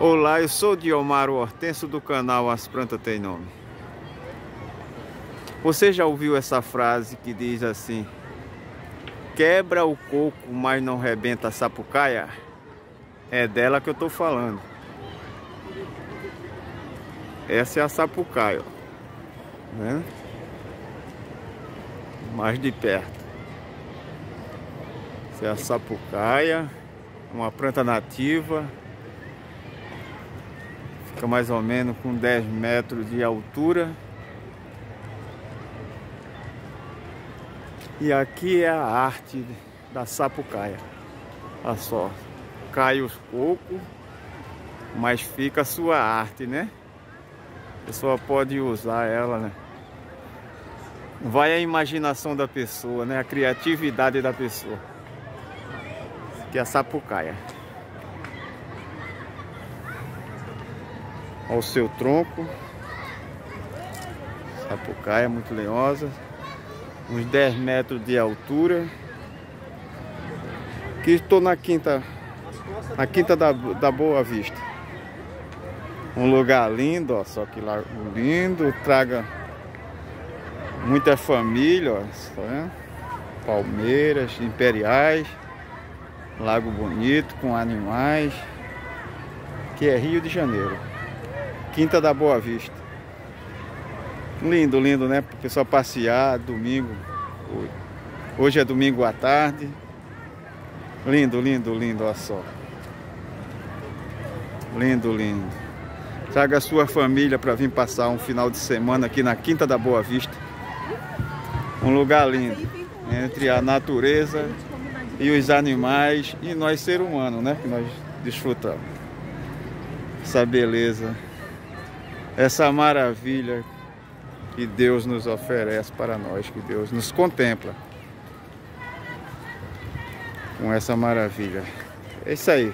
Olá, eu sou Diomar Hortenso do canal As Plantas Tem Nome. Você já ouviu essa frase que diz assim: Quebra o coco, mas não rebenta a sapucaia? É dela que eu tô falando. Essa é a sapucaia, ó. Vendo? Mais de perto. Essa é a sapucaia, uma planta nativa Fica mais ou menos com 10 metros de altura. E aqui é a arte da sapucaia. Olha só, cai os cocos, mas fica a sua arte, né? A pessoa pode usar ela, né? Vai a imaginação da pessoa, né? A criatividade da pessoa. Que é a sapucaia. Ao seu tronco. Sapucaia muito lenhosa. Uns 10 metros de altura. Aqui estou na quinta. Na quinta da, da Boa Vista. Um lugar lindo, ó, só que lá lindo, traga muita família, ó, vendo? Palmeiras, imperiais, lago bonito com animais, que é Rio de Janeiro. Quinta da Boa Vista. Lindo, lindo, né? O pessoal passear, domingo. Hoje é domingo à tarde. Lindo, lindo, lindo, olha só. Lindo, lindo. Traga a sua família para vir passar um final de semana aqui na Quinta da Boa Vista. Um lugar lindo. Entre a natureza e os animais e nós ser humanos, né? Que nós desfrutamos. Essa beleza essa maravilha que Deus nos oferece para nós, que Deus nos contempla com essa maravilha. É isso aí.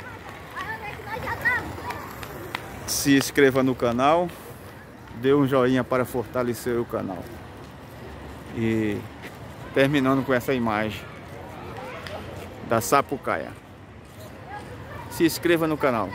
Se inscreva no canal, dê um joinha para fortalecer o canal. E terminando com essa imagem da Sapucaia. Se inscreva no canal.